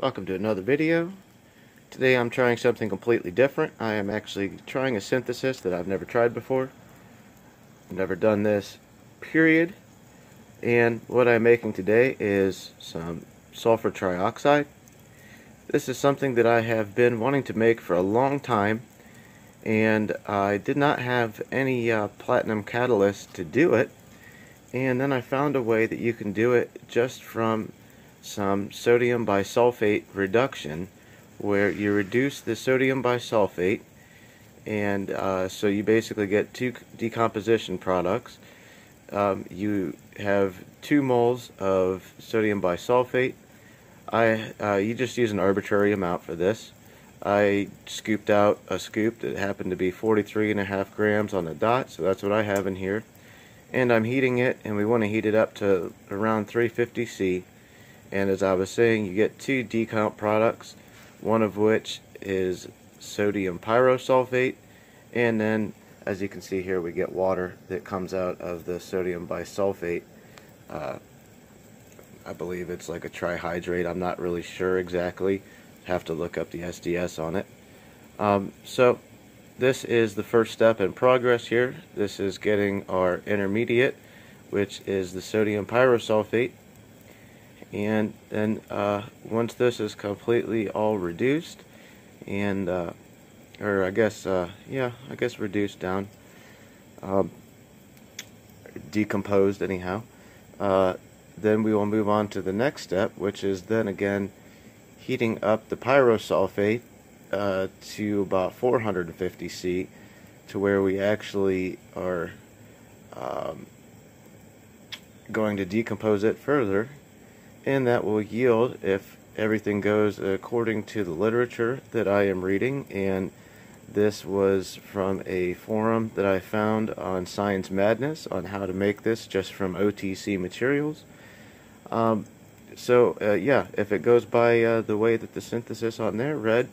Welcome to another video. Today I'm trying something completely different. I am actually trying a synthesis that I've never tried before. I've never done this, period. And what I'm making today is some sulfur trioxide. This is something that I have been wanting to make for a long time and I did not have any uh, platinum catalyst to do it and then I found a way that you can do it just from some sodium bisulfate reduction where you reduce the sodium bisulfate and uh, so you basically get two decomposition products. Um, you have two moles of sodium bisulfate. I uh, you just use an arbitrary amount for this. I scooped out a scoop that happened to be 43 and a half grams on the dot so that's what I have in here. And I'm heating it and we want to heat it up to around 350 C and as I was saying you get two decomp products one of which is sodium pyrosulfate and then as you can see here we get water that comes out of the sodium bisulfate. Uh, I believe it's like a trihydrate. I'm not really sure exactly. Have to look up the SDS on it. Um, so this is the first step in progress here. This is getting our intermediate which is the sodium pyrosulfate and then uh, once this is completely all reduced and uh, or I guess uh, yeah I guess reduced down um, decomposed anyhow uh, then we will move on to the next step which is then again heating up the pyrosulfate uh, to about 450 C to where we actually are um, going to decompose it further and that will yield if everything goes according to the literature that I am reading and this was from a forum that I found on Science Madness on how to make this just from OTC materials. Um, so uh, yeah, if it goes by uh, the way that the synthesis on there read,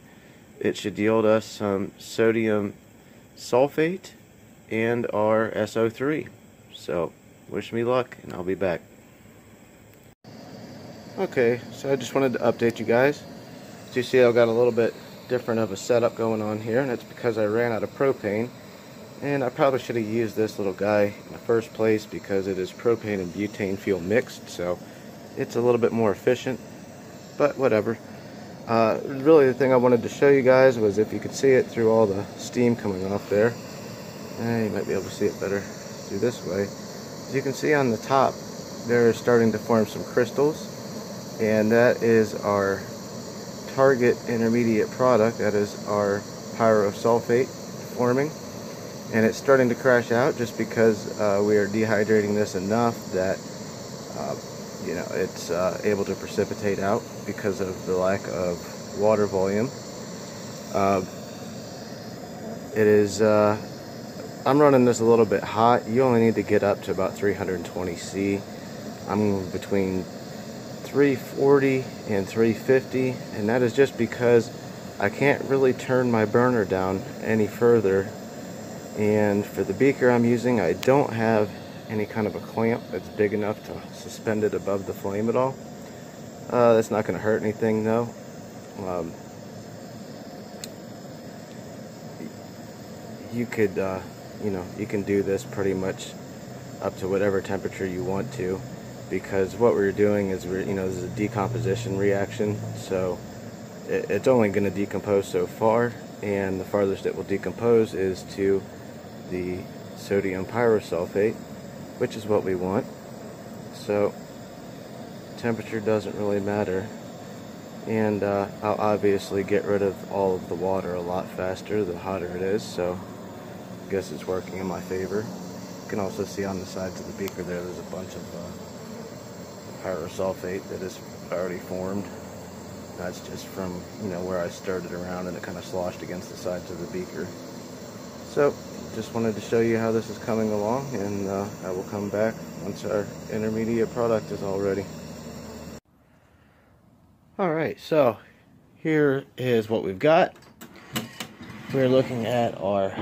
it should yield us some sodium sulfate and our SO3. So wish me luck and I'll be back. Okay, so I just wanted to update you guys. As you see, I've got a little bit different of a setup going on here, and it's because I ran out of propane. And I probably should have used this little guy in the first place because it is propane and butane fuel mixed, so it's a little bit more efficient, but whatever. Uh, really the thing I wanted to show you guys was if you could see it through all the steam coming off there. Eh, you might be able to see it better through this way. As you can see on the top, they're starting to form some crystals and that is our target intermediate product. That is our pyrosulfate forming. And it's starting to crash out just because uh, we are dehydrating this enough that uh, you know it's uh, able to precipitate out because of the lack of water volume. Uh, it is uh, I'm running this a little bit hot. You only need to get up to about 320 C. I'm between 340 and 350 and that is just because I can't really turn my burner down any further. And for the beaker I'm using I don't have any kind of a clamp that's big enough to suspend it above the flame at all. Uh, that's not going to hurt anything though. Um, you could uh, you know you can do this pretty much up to whatever temperature you want to because what we're doing is we're you know this is a decomposition reaction so it, it's only going to decompose so far and the farthest it will decompose is to the sodium pyrosulfate which is what we want. So temperature doesn't really matter and uh, I'll obviously get rid of all of the water a lot faster the hotter it is so I guess it's working in my favor. You can also see on the sides of the beaker there there's a bunch of uh, pyrosulfate that is already formed. That's just from, you know, where I started around and it kind of sloshed against the sides of the beaker. So, just wanted to show you how this is coming along and uh, I will come back once our intermediate product is all ready. Alright, so here is what we've got. We're looking at our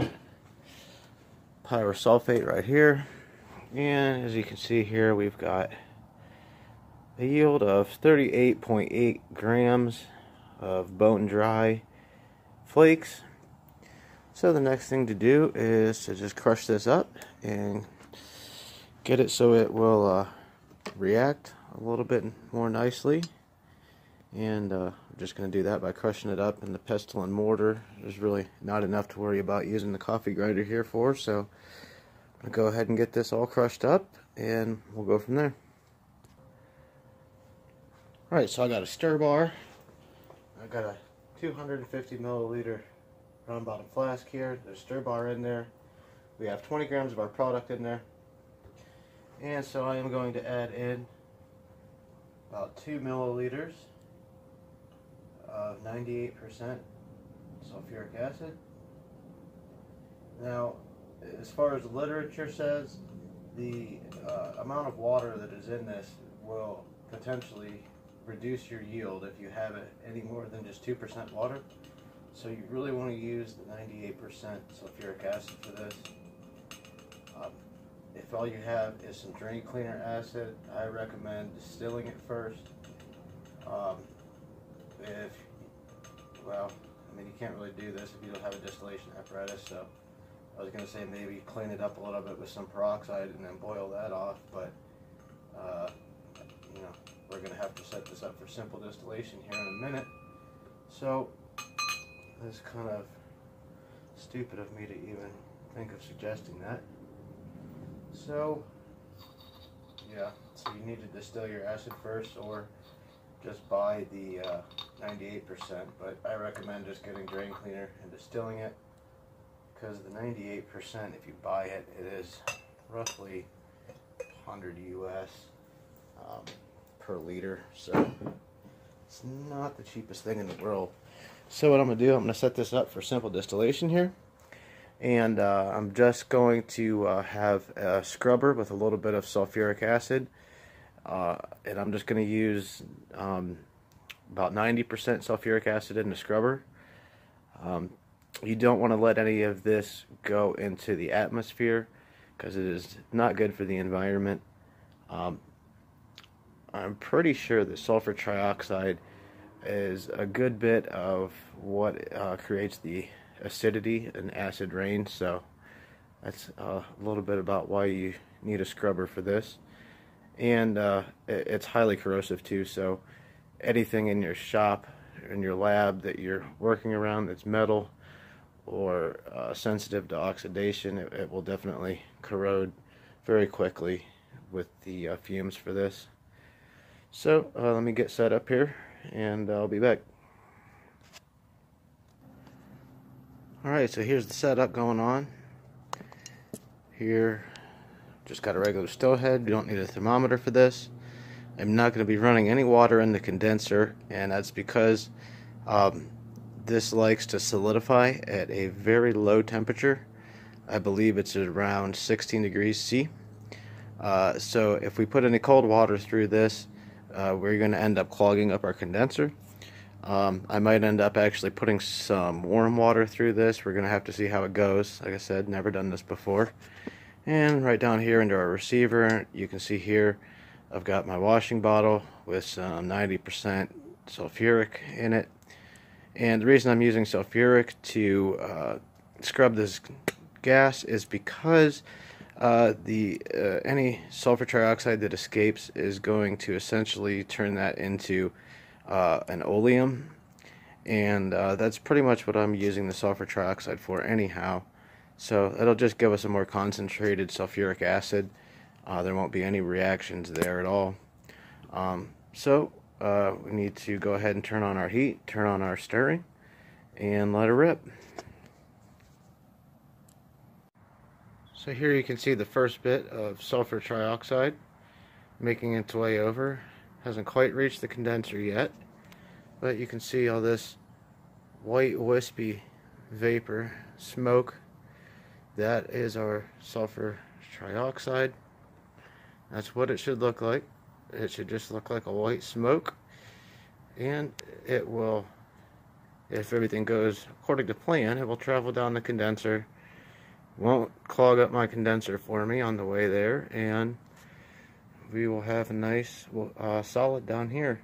pyrosulfate right here. And as you can see here, we've got a yield of 38.8 grams of bone dry flakes. So the next thing to do is to just crush this up and get it so it will uh, react a little bit more nicely. And uh, I'm just going to do that by crushing it up in the pestle and mortar. There's really not enough to worry about using the coffee grinder here for, so I'm going to go ahead and get this all crushed up and we'll go from there. Alright, so I got a stir bar. I got a 250 milliliter round bottom flask here. There's stir bar in there. We have 20 grams of our product in there. And so I am going to add in about 2 milliliters of 98% sulfuric acid. Now, as far as the literature says, the uh, amount of water that is in this will potentially reduce your yield if you have it any more than just 2% water. So you really want to use the 98% sulfuric acid for this. Um, if all you have is some drain cleaner acid, I recommend distilling it first. Um, if, well, I mean you can't really do this if you don't have a distillation apparatus, so I was going to say maybe clean it up a little bit with some peroxide and then boil that off, but uh, you know, we're going to have to set this up for simple distillation here in a minute. So, it's kind of stupid of me to even think of suggesting that. So, yeah, so you need to distill your acid first or just buy the 98%, uh, but I recommend just getting drain cleaner and distilling it because the 98%, if you buy it, it is roughly 100 US. Um, per liter. So it's not the cheapest thing in the world. So what I'm going to do, I'm going to set this up for simple distillation here. And uh, I'm just going to uh, have a scrubber with a little bit of sulfuric acid. Uh, and I'm just going to use um, about 90% sulfuric acid in the scrubber. Um, you don't want to let any of this go into the atmosphere because it is not good for the environment. Um, I'm pretty sure that sulfur trioxide is a good bit of what uh, creates the acidity and acid rain. So that's a little bit about why you need a scrubber for this. And uh, it's highly corrosive too. So anything in your shop, in your lab that you're working around that's metal or uh, sensitive to oxidation, it, it, will definitely corrode very quickly with the uh, fumes for this. So uh, let me get set up here and I'll be back. Alright, so here's the setup going on. Here, just got a regular still head. You don't need a thermometer for this. I'm not going to be running any water in the condenser, and that's because um, this likes to solidify at a very low temperature. I believe it's around 16 degrees C. Uh, so if we put any cold water through this, uh, we're going to end up clogging up our condenser. Um, I might end up actually putting some warm water through this. We're going to have to see how it goes. Like I said, never done this before. And right down here into our receiver, you can see here, I've got my washing bottle with some 90% sulfuric in it. And the reason I'm using sulfuric to uh, scrub this gas is because uh, the uh, any sulfur trioxide that escapes is going to essentially turn that into uh, an oleum. And uh, that's pretty much what I'm using the sulfur trioxide for anyhow. So it'll just give us a more concentrated sulfuric acid. Uh, there won't be any reactions there at all. Um, so we need to go ahead and turn on our heat turn on our stirring and let it rip So here you can see the first bit of sulfur trioxide making its way over. Hasn't quite reached the condenser yet, but you can see all this white wispy vapor, smoke. That is our sulfur trioxide. That's what it should look like. It should just look like a white smoke. And it will, if everything goes according to plan, it will travel down the condenser won't clog up my condenser for me on the way there and we will have a nice uh, solid down here.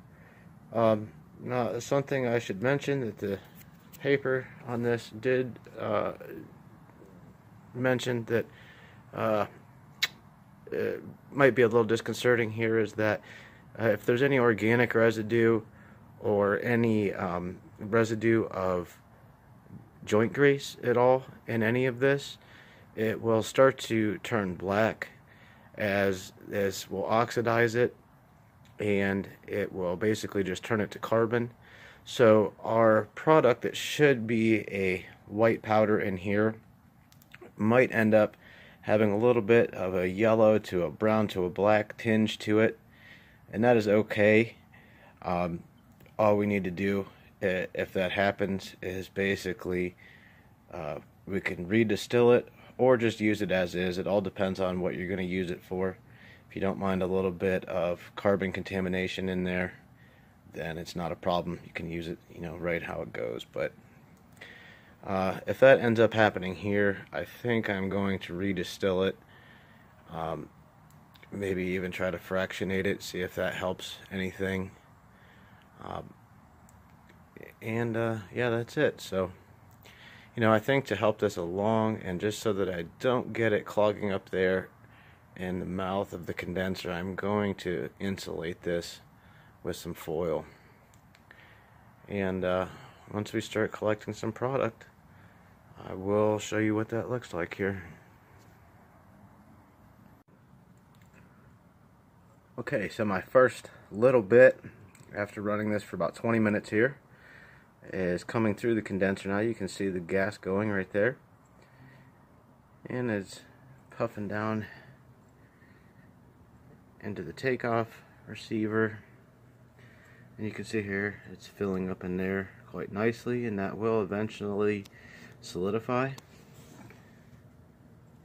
Um, now something I should mention that the paper on this did uh, mention that uh, might be a little disconcerting here is that uh, if there's any organic residue or any um, residue of joint grease at all in any of this, it will start to turn black as this will oxidize it and it will basically just turn it to carbon. So our product that should be a white powder in here might end up having a little bit of a yellow to a brown to a black tinge to it and that is okay um, all we need to do if that happens is basically uh, we can redistill it or just use it as is it all depends on what you're going to use it for if you don't mind a little bit of carbon contamination in there then it's not a problem you can use it you know right how it goes but uh, if that ends up happening here, I think I'm going to redistill it. Um, maybe even try to fractionate it, see if that helps anything. Um, and uh, yeah, that's it. So, you know, I think to help this along and just so that I don't get it clogging up there in the mouth of the condenser, I'm going to insulate this with some foil. And uh, once we start collecting some product, I will show you what that looks like here. Okay, so my first little bit after running this for about 20 minutes here is coming through the condenser now. You can see the gas going right there. And it's puffing down into the takeoff receiver. And you can see here it's filling up in there quite nicely and that will eventually solidify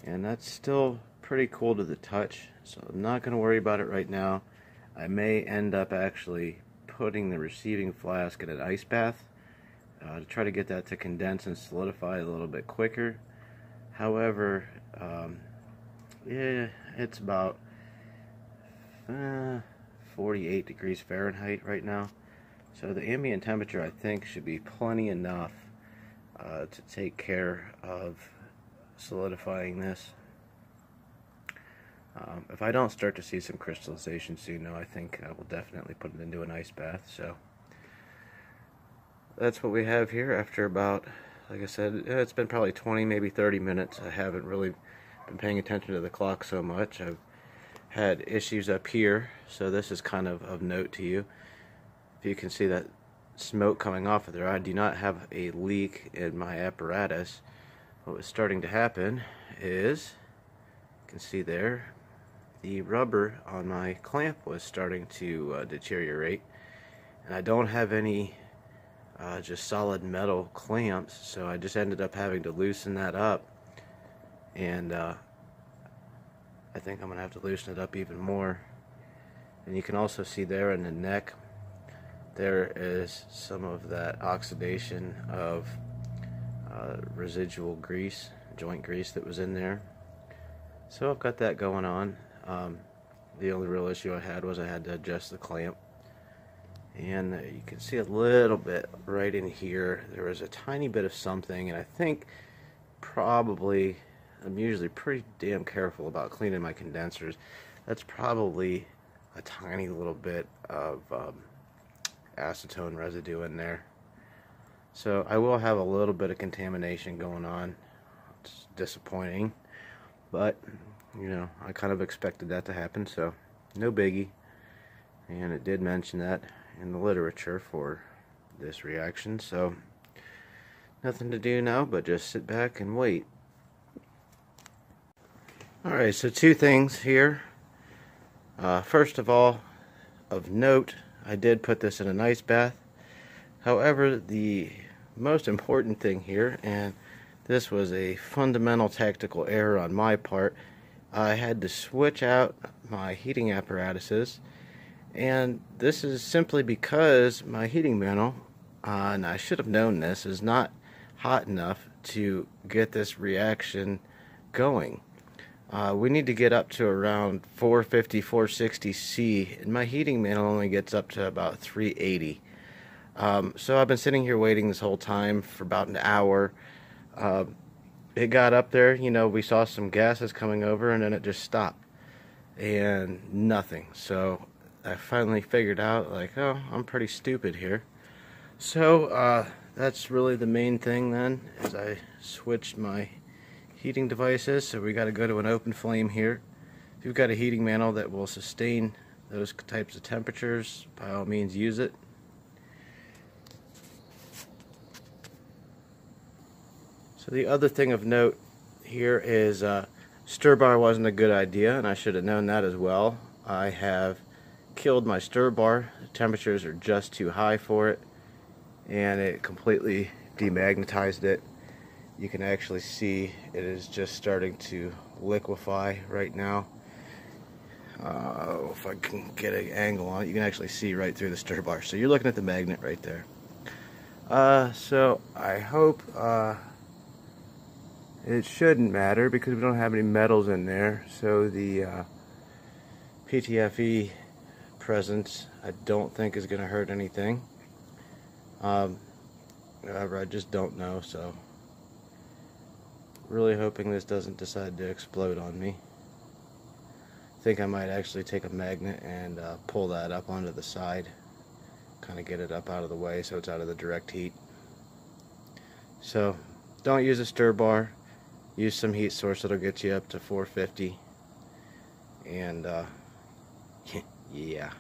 and that's still pretty cool to the touch so I'm not going to worry about it right now I may end up actually putting the receiving flask in an ice bath uh, to try to get that to condense and solidify a little bit quicker however um, yeah it's about uh, 48 degrees Fahrenheit right now so the ambient temperature I think should be plenty enough uh, to take care of solidifying this. Um, if I don't start to see some crystallization soon, though, I think I will definitely put it into an ice bath. So that's what we have here after about, like I said, it's been probably 20, maybe 30 minutes. I haven't really been paying attention to the clock so much. I've had issues up here, so this is kind of of note to you. If you can see that smoke coming off of there. I do not have a leak in my apparatus. What was starting to happen is, you can see there, the rubber on my clamp was starting to uh, deteriorate. And I don't have any uh, just solid metal clamps, so I just ended up having to loosen that up. And uh, I think I'm to have to loosen it up even more. And you can also see there in the neck there is some of that oxidation of uh, residual grease, joint grease that was in there. So I've got that going on. Um, the only real issue I had was I had to adjust the clamp. And uh, you can see a little bit right in here. There was a tiny bit of something, and I think probably, I'm usually pretty damn careful about cleaning my condensers. That's probably a tiny little bit of um, acetone residue in there. So I will have a little bit of contamination going on. It's disappointing, but you know, I kind of expected that to happen, so no biggie. And it did mention that in the literature for this reaction, so nothing to do now but just sit back and wait. Alright, so two things here. Uh, first of all, of note, I did put this in an ice bath. However, the most important thing here, and this was a fundamental tactical error on my part, I had to switch out my heating apparatuses. And this is simply because my heating mantle, uh, and I should have known this, is not hot enough to get this reaction going. Uh, we need to get up to around 450, 460 C, and my heating mantle only gets up to about 380. Um, so I've been sitting here waiting this whole time for about an hour. Uh, it got up there, you know, we saw some gases coming over and then it just stopped. And nothing. So I finally figured out, like, oh, I'm pretty stupid here. So uh, that's really the main thing then, is I switched my heating devices. So we got to go to an open flame here. If you've got a heating mantle that will sustain those types of temperatures, by all means use it. So the other thing of note here is uh, stir bar wasn't a good idea and I should have known that as well. I have killed my stir bar. The temperatures are just too high for it and it completely demagnetized it. You can actually see it is just starting to liquefy right now. Uh, if I can get an angle on it, you can actually see right through the stir bar. So you're looking at the magnet right there. Uh, so I hope uh, it shouldn't matter because we don't have any metals in there. So the uh, PTFE presence I don't think is going to hurt anything. Um, however, I just don't know. So really hoping this doesn't decide to explode on me. I think I might actually take a magnet and uh, pull that up onto the side. Kind of get it up out of the way so it's out of the direct heat. So don't use a stir bar use some heat source that'll get you up to 450 and uh, yeah